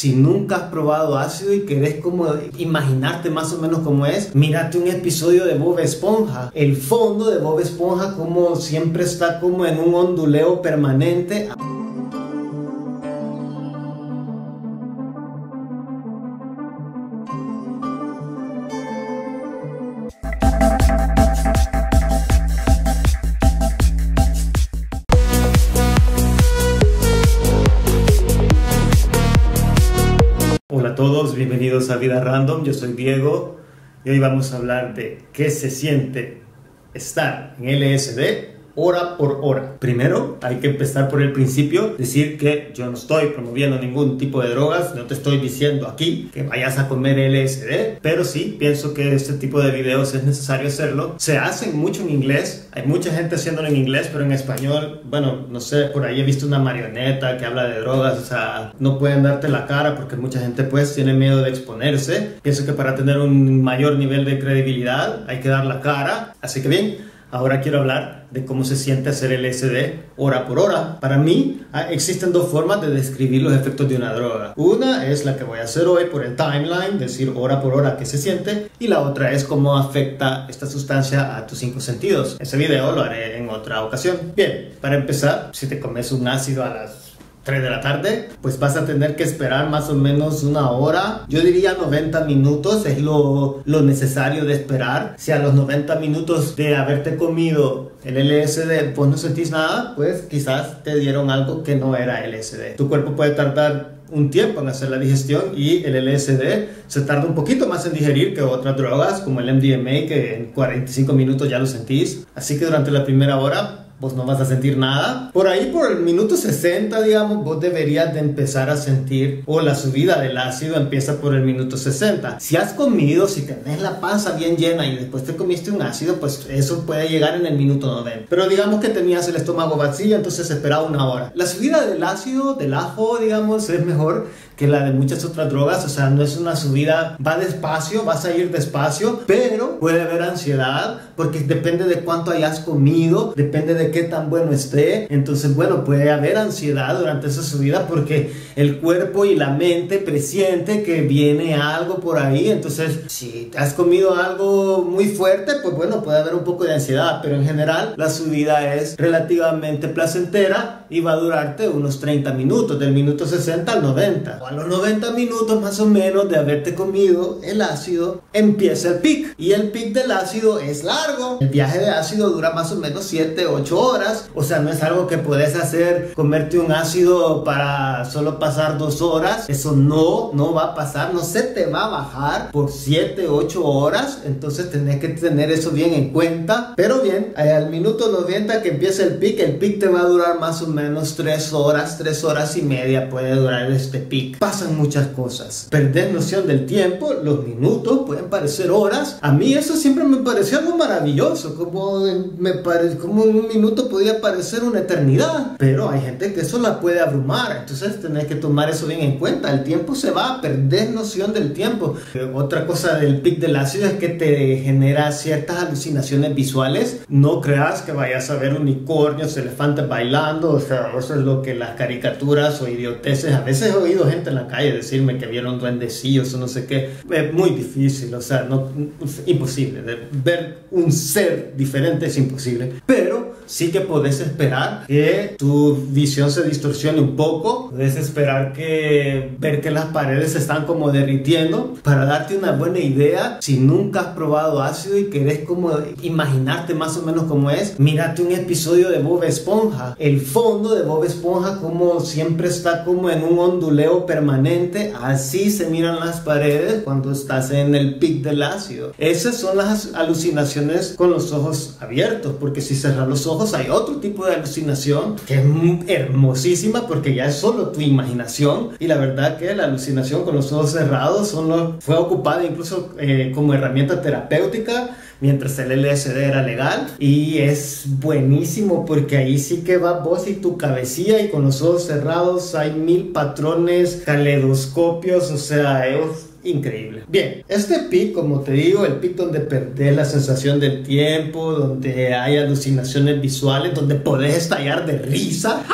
Si nunca has probado ácido y querés como imaginarte más o menos cómo es, mírate un episodio de Bob Esponja. El fondo de Bob Esponja como siempre está como en un onduleo permanente. Hola a todos, bienvenidos a Vida Random, yo soy Diego y hoy vamos a hablar de qué se siente estar en LSD hora por hora. Primero, hay que empezar por el principio, decir que yo no estoy promoviendo ningún tipo de drogas, no te estoy diciendo aquí que vayas a comer LSD, pero sí pienso que este tipo de videos es necesario hacerlo. Se hacen mucho en inglés, hay mucha gente haciéndolo en inglés, pero en español, bueno, no sé, por ahí he visto una marioneta que habla de drogas, o sea, no pueden darte la cara porque mucha gente pues tiene miedo de exponerse. Pienso que para tener un mayor nivel de credibilidad hay que dar la cara, así que bien. Ahora quiero hablar de cómo se siente hacer LSD hora por hora. Para mí ah, existen dos formas de describir los efectos de una droga. Una es la que voy a hacer hoy por el timeline, decir hora por hora qué se siente. Y la otra es cómo afecta esta sustancia a tus cinco sentidos. Ese video lo haré en otra ocasión. Bien, para empezar, si te comes un ácido a las 3 de la tarde, pues vas a tener que esperar más o menos una hora. Yo diría 90 minutos es lo, lo necesario de esperar. Si a los 90 minutos de haberte comido el LSD pues no sentís nada, pues quizás te dieron algo que no era LSD. Tu cuerpo puede tardar un tiempo en hacer la digestión y el LSD se tarda un poquito más en digerir que otras drogas como el MDMA que en 45 minutos ya lo sentís. Así que durante la primera hora vos no vas a sentir nada. Por ahí, por el minuto 60, digamos, vos deberías de empezar a sentir, o la subida del ácido empieza por el minuto 60. Si has comido, si tenés la panza bien llena y después te comiste un ácido, pues eso puede llegar en el minuto 90. Pero digamos que tenías el estómago vacío, entonces esperaba una hora. La subida del ácido, del ajo, digamos, es mejor que la de muchas otras drogas, o sea, no es una subida, va despacio, vas a ir despacio, pero puede haber ansiedad porque depende de cuánto hayas comido, depende de qué tan bueno esté, entonces bueno, puede haber ansiedad durante esa subida porque el cuerpo y la mente presiente que viene algo por ahí, entonces si has comido algo muy fuerte, pues bueno, puede haber un poco de ansiedad, pero en general la subida es relativamente placentera y va a durarte unos 30 minutos, del minuto 60 al 90 a los 90 minutos más o menos de haberte comido el ácido, empieza el pic. Y el pic del ácido es largo. El viaje de ácido dura más o menos 7, 8 horas. O sea, no es algo que puedes hacer, comerte un ácido para solo pasar 2 horas. Eso no, no va a pasar. No se te va a bajar por 7, 8 horas. Entonces tenés que tener eso bien en cuenta. Pero bien, al minuto 90 que empieza el pic, el pic te va a durar más o menos 3 horas, 3 horas y media puede durar este pic pasan muchas cosas. Perder noción del tiempo, los minutos pueden parecer horas. A mí eso siempre me pareció algo maravilloso, como, me pare, como un minuto podía parecer una eternidad. Pero hay gente que eso la puede abrumar, entonces tenés que tomar eso bien en cuenta. El tiempo se va a perder noción del tiempo. Otra cosa del pic del ácido es que te genera ciertas alucinaciones visuales. No creas que vayas a ver unicornios, elefantes bailando, o sea, eso es lo que las caricaturas o idioteces, a veces he oído gente en la calle decirme que vieron duendecillos o no sé qué. Es muy difícil, o sea, no, imposible. ver un ser diferente es imposible. Pero sí que podés esperar que tu visión se distorsione un poco. Puedes esperar que ver que las paredes se están como derritiendo. Para darte una buena idea, si nunca has probado ácido y querés como imaginarte más o menos cómo es, mírate un episodio de Bob Esponja. El fondo de Bob Esponja como siempre está como en un onduleo permanente, así se miran las paredes cuando estás en el pic del ácido. Esas son las alucinaciones con los ojos abiertos, porque si cerras los ojos hay otro tipo de alucinación que es hermosísima porque ya es solo tu imaginación y la verdad que la alucinación con los ojos cerrados son fue ocupada incluso eh, como herramienta terapéutica mientras el LSD era legal y es buenísimo porque ahí sí que va vos y tu cabecilla y con los ojos cerrados hay mil patrones, caleidoscopios, o sea, es increíble. Bien, este pic, como te digo, el pic donde perdés la sensación del tiempo, donde hay alucinaciones visuales, donde podés estallar de risa.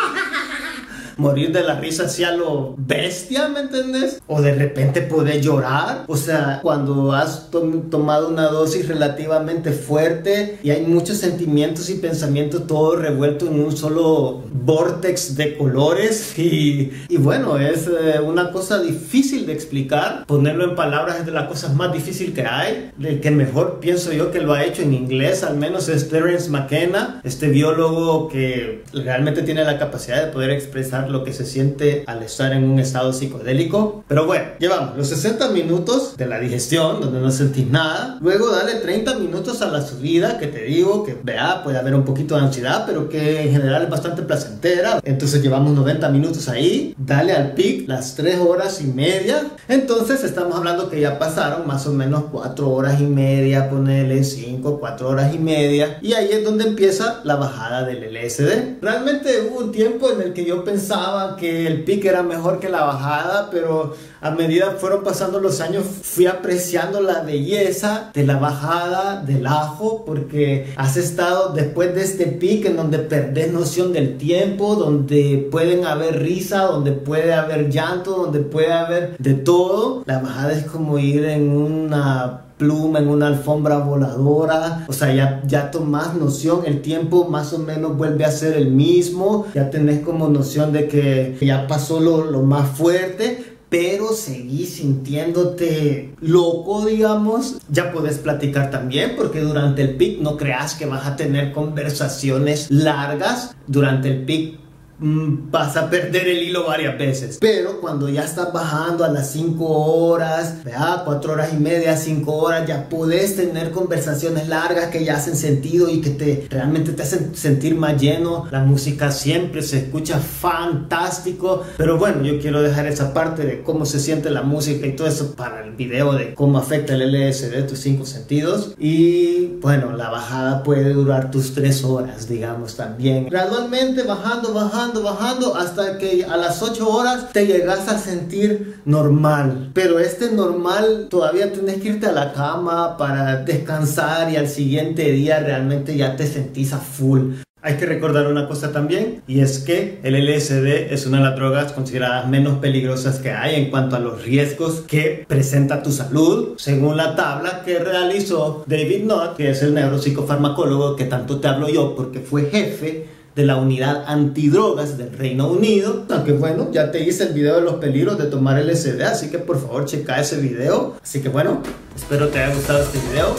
Morir de la risa hacia lo bestia, ¿me entiendes? O de repente poder llorar. O sea, cuando has tomado una dosis relativamente fuerte y hay muchos sentimientos y pensamientos todo revuelto en un solo vortex de colores. Y, y bueno, es eh, una cosa difícil de explicar. Ponerlo en palabras es de las cosas más difíciles que hay. El que mejor pienso yo que lo ha hecho en inglés, al menos es Terence McKenna, este biólogo que realmente tiene la capacidad de poder expresar lo que se siente al estar en un estado psicodélico. Pero bueno, llevamos los 60 minutos de la digestión, donde no sentís nada. Luego dale 30 minutos a la subida, que te digo que vea, puede haber un poquito de ansiedad, pero que en general es bastante placentera. Entonces llevamos 90 minutos ahí. Dale al pic las 3 horas y media. Entonces estamos hablando que ya pasaron más o menos 4 horas y media, ponerle 5, 4 horas y media. Y ahí es donde empieza la bajada del LSD. Realmente hubo un tiempo en el que yo pensaba que el pic era mejor que la bajada, pero a medida fueron pasando los años fui apreciando la belleza de la bajada del ajo porque has estado después de este pic en donde perdés noción del tiempo, donde pueden haber risa, donde puede haber llanto, donde puede haber de todo. La bajada es como ir en una pluma en una alfombra voladora, o sea, ya, ya tomas noción, el tiempo más o menos vuelve a ser el mismo, ya tenés como noción de que ya pasó lo, lo más fuerte, pero seguís sintiéndote loco, digamos, ya puedes platicar también, porque durante el pic no creas que vas a tener conversaciones largas. Durante el pic vas a perder el hilo varias veces. Pero cuando ya estás bajando a las 5 horas, ¿verdad? 4 horas y media, 5 horas, ya puedes tener conversaciones largas que ya hacen sentido y que te realmente te hacen sentir más lleno. La música siempre se escucha fantástico. Pero bueno, yo quiero dejar esa parte de cómo se siente la música y todo eso para el video de cómo afecta el LSD tus cinco sentidos. Y bueno, la bajada puede durar tus 3 horas, digamos también. Gradualmente bajando, bajando bajando, hasta que a las 8 horas te llegas a sentir normal. Pero este normal todavía tienes que irte a la cama para descansar y al siguiente día realmente ya te sentís a full. Hay que recordar una cosa también, y es que el LSD es una de las drogas consideradas menos peligrosas que hay en cuanto a los riesgos que presenta tu salud, según la tabla que realizó David Knott, que es el neuropsicofarmacólogo que tanto te hablo yo porque fue jefe de la unidad antidrogas del Reino Unido. Aunque bueno, ya te hice el video de los peligros de tomar LSD, así que por favor checa ese video. Así que bueno, espero te haya gustado este video.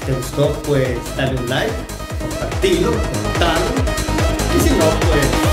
Si te gustó, pues dale un like, compartirlo, comentarlo. Y si no, pues